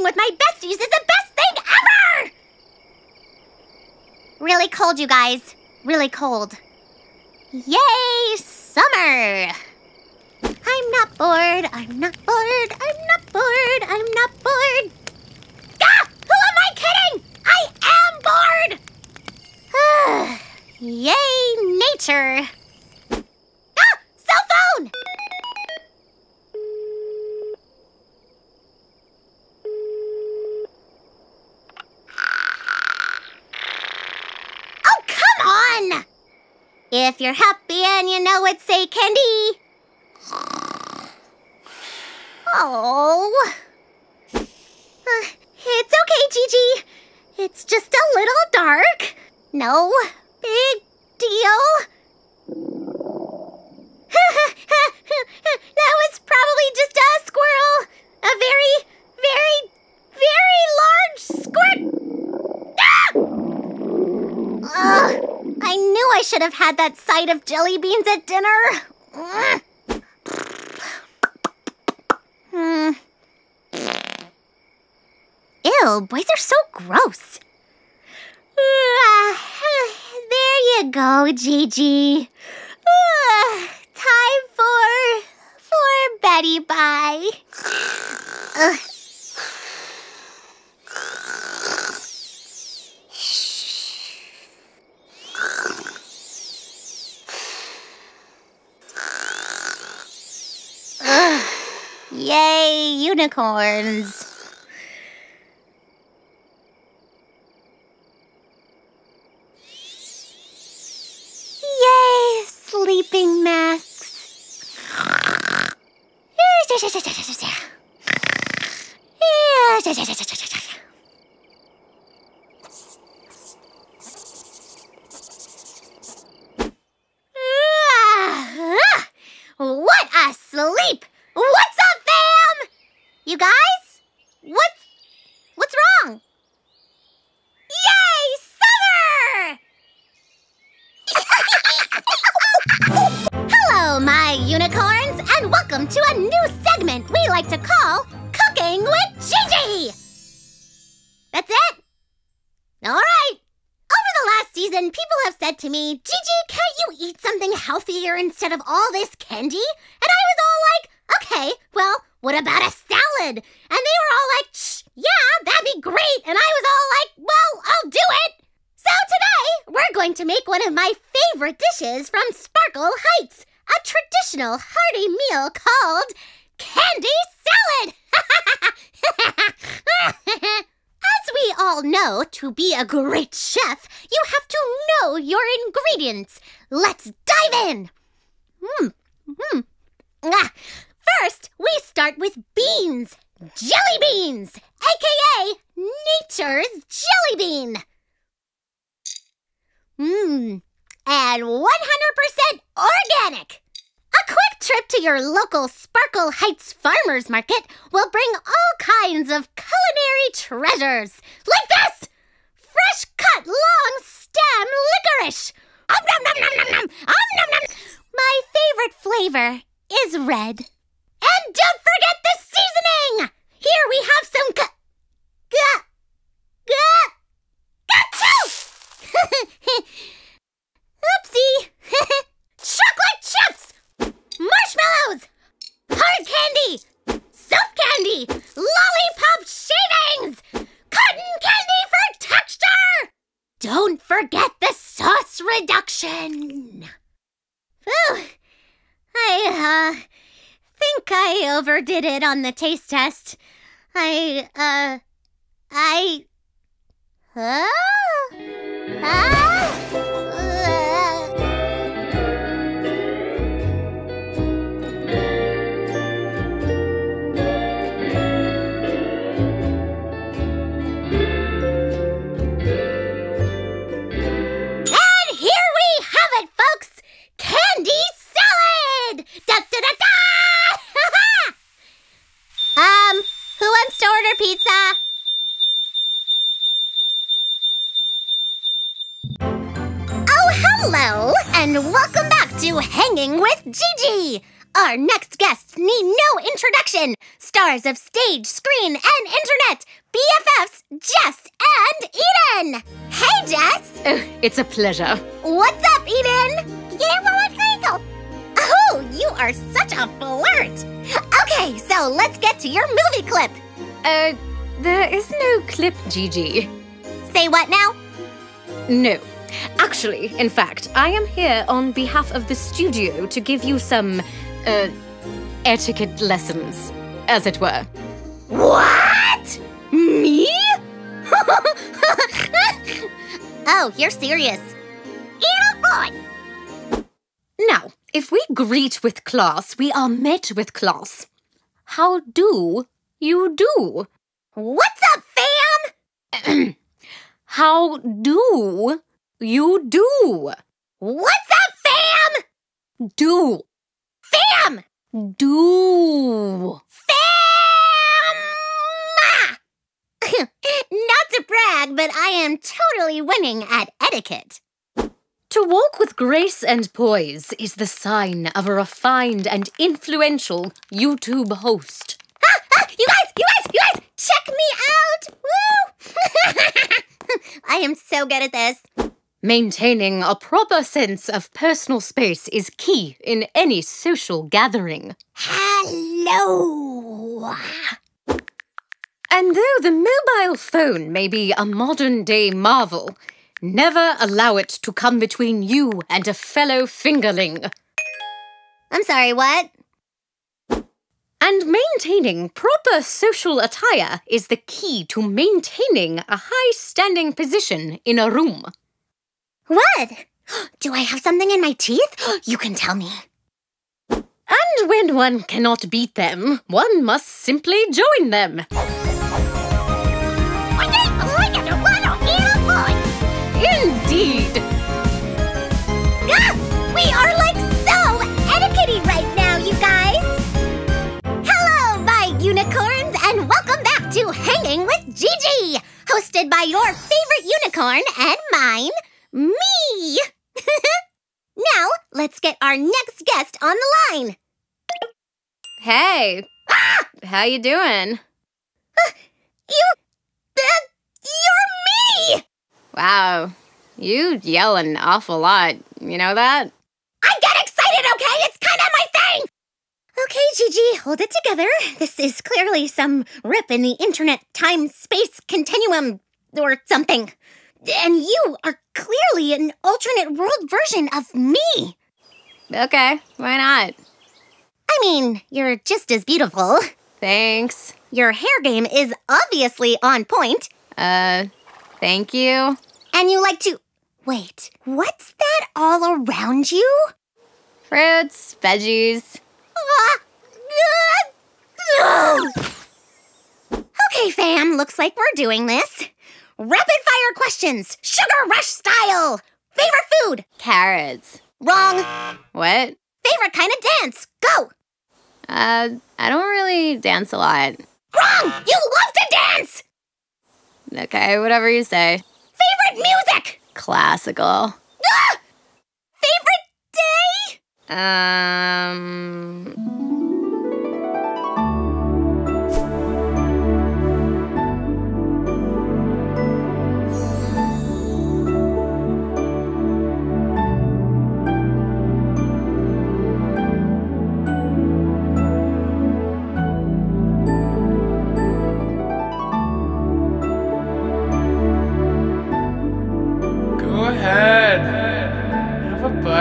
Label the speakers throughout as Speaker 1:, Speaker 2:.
Speaker 1: hanging with my besties is the best thing ever! Really cold, you guys. Really cold. Yay, summer! I'm not bored, I'm not bored, I'm not bored, I'm not bored. Ah! Who am I kidding? I am bored! Yay, nature! Ah! Cell phone! Oh, come on! You're happy and you know it, say candy. Oh. Uh, it's okay, Gigi. It's just a little dark. No big deal. that was probably just a squirrel. A very, very, very large squirt. Ah! Ugh, I knew I should have had that side of jelly beans at dinner. Ugh. Hmm. Ew, boys are so gross. There you go, Gigi. Time for for Betty Bye. Yay, unicorns. Yay, sleeping masks. What a sleep! What's? You guys? What's what's wrong? Yay, summer! Hello, my unicorns, and welcome to a new segment we like to call Cooking with Gigi. That's it? All right. Over the last season, people have said to me, Gigi, can't you eat something healthier instead of all this candy? And I was all like, okay, well, what about a salad? And they were all like, Shh, yeah, that'd be great. And I was all like, well, I'll do it. So today, we're going to make one of my favorite dishes from Sparkle Heights, a traditional hearty meal called candy salad. As we all know, to be a great chef, you have to know your ingredients. Let's dive in. Hmm. Hmm. Ah. First, we start with beans. Jelly beans, aka nature's jelly bean. Mmm. And 100% organic. A quick trip to your local Sparkle Heights Farmers Market will bring all kinds of culinary treasures, like this fresh cut long stem licorice. Om nom nom nom nom nom. Om nom nom. My favorite flavor is red. And don't forget the seasoning. Here we have some cu- Gah! Gah! Gotcha! Oopsie! Chocolate chips! Marshmallows! Hard candy! Soap candy! Lollipop shavings! Cotton candy for texture! Don't forget the sauce reduction! Whew! I, uh, think I overdid it on the taste test. I, uh, I. Huh? Guests need no introduction. Stars of stage, screen, and internet. BFFs Jess and Eden. Hey, Jess.
Speaker 2: Oh, it's a pleasure.
Speaker 1: What's up, Eden? Yeah, well, Oh, you are such a flirt. Okay, so let's get to your movie clip.
Speaker 2: Uh, there is no clip, Gigi.
Speaker 1: Say what now?
Speaker 2: No. Actually, in fact, I am here on behalf of the studio to give you some, uh, etiquette lessons, as it were.
Speaker 1: What? Me? oh, you're serious.
Speaker 2: Now, if we greet with class, we are met with class. How do you do?
Speaker 1: What's up, fam?
Speaker 2: How do you do?
Speaker 1: What's up, fam?
Speaker 2: Do.
Speaker 1: Fam!
Speaker 2: Do.
Speaker 1: Fam! Not to brag, but I am totally winning at etiquette.
Speaker 2: To walk with grace and poise is the sign of a refined and influential YouTube host.
Speaker 1: Ah, ah, you guys, you guys, you guys, check me out! Woo! I am so good at this.
Speaker 2: Maintaining a proper sense of personal space is key in any social gathering.
Speaker 1: Hello!
Speaker 2: And though the mobile phone may be a modern day marvel, Never allow it to come between you and a fellow fingerling.
Speaker 1: I'm sorry, what?
Speaker 2: And maintaining proper social attire is the key to maintaining a high standing position in a room.
Speaker 1: What? Do I have something in my teeth? You can tell me.
Speaker 2: And when one cannot beat them, one must simply join them. Indeed!
Speaker 1: Ah, we are like so etiquette right now, you guys! Hello, my unicorns, and welcome back to Hanging with Gigi, hosted by your favorite unicorn and mine, me! now, let's get our next guest on the line.
Speaker 2: Hey, ah! how you doing?
Speaker 1: Uh, you, uh, you're me!
Speaker 2: Wow, you yell an awful lot. You know that?
Speaker 1: I get excited, okay? It's kind of my thing! Okay, Gigi, hold it together. This is clearly some rip in the internet time space continuum or something. And you are clearly an alternate world version of me.
Speaker 2: Okay, why not?
Speaker 1: I mean, you're just as beautiful.
Speaker 2: Thanks.
Speaker 1: Your hair game is obviously on point.
Speaker 2: Uh, thank you.
Speaker 1: And you like to. Wait, what's that all around you?
Speaker 2: Fruits, veggies. Ah, ah, ah.
Speaker 1: okay, fam, looks like we're doing this. Rapid fire questions, sugar rush style. Favorite food?
Speaker 2: Carrots.
Speaker 1: Wrong.
Speaker 2: What?
Speaker 1: Favorite kind of dance? Go.
Speaker 2: Uh, I don't really dance a lot.
Speaker 1: Wrong! You love to dance!
Speaker 2: Okay, whatever you say.
Speaker 1: Favorite music?
Speaker 2: Classical.
Speaker 1: Ah! Favorite
Speaker 2: day? Um.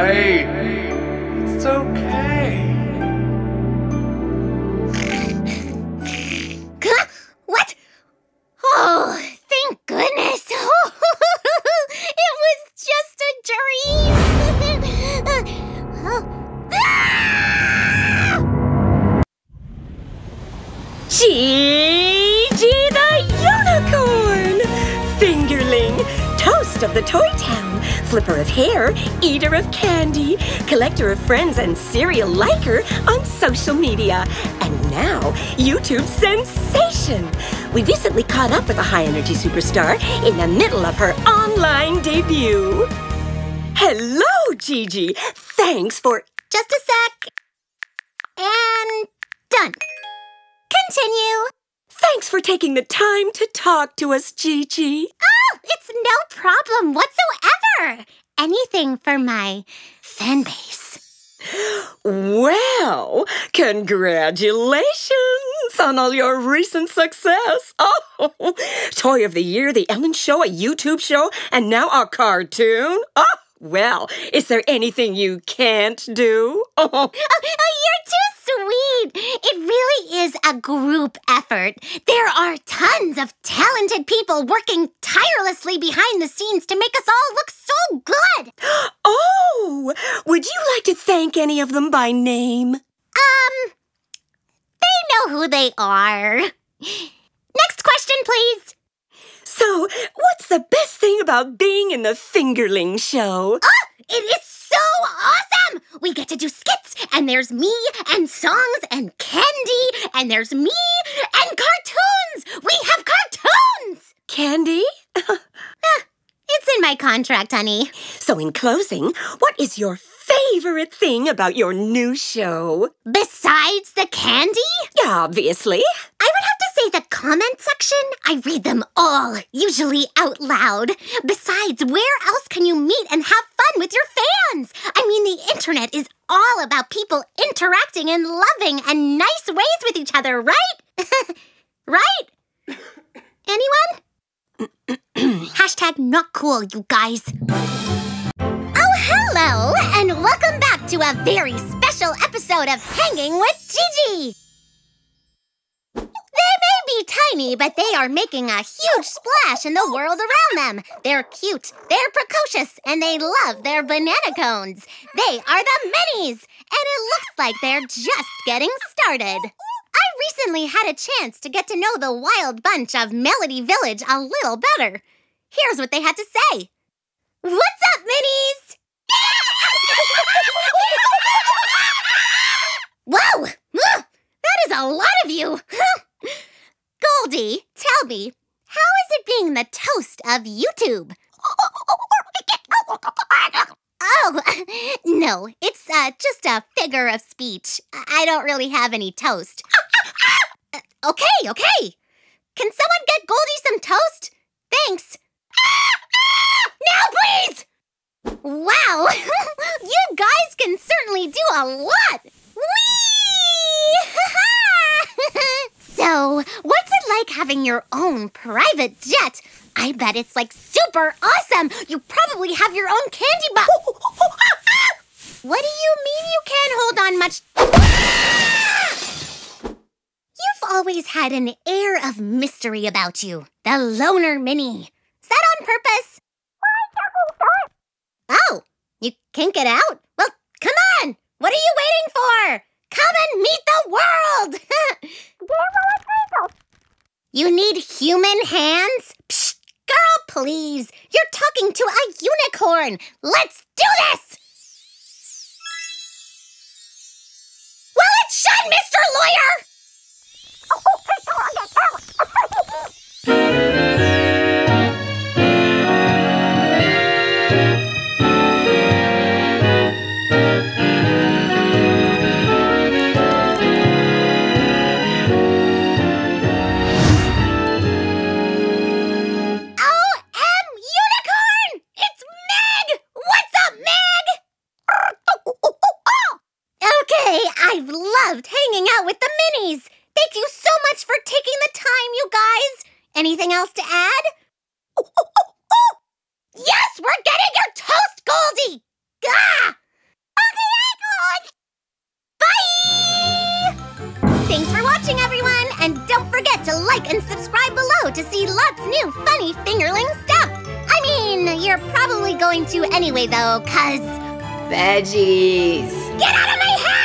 Speaker 2: late. It's okay.
Speaker 1: What? Oh, thank goodness. it was just a dream. uh,
Speaker 3: Gigi the Unicorn! Fingerling, toast of the Toy Town flipper of hair, eater of candy, collector of friends, and serial liker on social media. And now, YouTube sensation! We recently caught up with a high energy superstar in the middle of her online debut. Hello, Gigi! Thanks for.
Speaker 1: Just a sec. And done. Continue.
Speaker 3: Thanks for taking the time to talk to us, Gigi.
Speaker 1: It's no problem whatsoever. Anything for my fan base.
Speaker 3: Well, congratulations on all your recent success. Oh, Toy of the Year, The Ellen Show, a YouTube show, and now a cartoon. Oh, well, is there anything you can't do? Oh,
Speaker 1: Oh, oh, you're too sweet. It really is a group effort. There are tons of talented people working tirelessly behind the scenes to make us all look so good.
Speaker 3: oh, would you like to thank any of them by name?
Speaker 1: Um, they know who they are. Next question, please.
Speaker 3: So, what's the best thing about being in the Fingerling Show?
Speaker 1: Oh, it is so awesome! We get to do skits, and there's me, and songs, and candy, and there's me, and cartoons! We have cartoons!
Speaker 3: Candy?
Speaker 1: Ah, it's in my contract, honey.
Speaker 3: So, in closing, what is your favorite thing about your new show?
Speaker 1: Besides the candy,
Speaker 3: Yeah, obviously.
Speaker 1: I would have to say the comment section. I read them all, usually out loud. Besides, where else can you meet and have fun with your fans? I mean, the internet is all about people interacting and loving and nice ways with each other, right? Right? Anyone? Hashtag not cool, you guys. Oh, hello, and welcome back to a very special episode of Hanging with Gigi. They may be tiny, but they are making a huge splash in the world around them. They're cute, they're precocious, and they love their banana cones. They are the minis, and it looks like they're just getting started. Recently had a chance to get to know the wild bunch of Melody Village a little better. Here's what they had to say. What's up, minis? Whoa! That is a lot of you! Goldie, tell me, how is it being the toast of YouTube? Oh, no, it's uh, just a figure of speech. I don't really have any toast. Okay, okay. Can someone get Goldie some toast? Thanks. Ah, ah, Now, please! Wow, you guys can certainly do a lot! Whee! so, what's it like having your own private jet? I bet it's like super awesome! You probably have your own candy bar. what do you mean you can't hold on much? Always had an air of mystery about you. The loner mini. Is that on purpose? Oh, you can't get out? Well, come on! What are you waiting for? Come and meet the world! you need human hands? Psh, girl, please! You're talking to a unicorn! Let's do this! Well, it should, Mr. Lawyer! Thank you. Anyway, though, cuz.
Speaker 3: Veggies.
Speaker 1: Get out of my head! Ugh!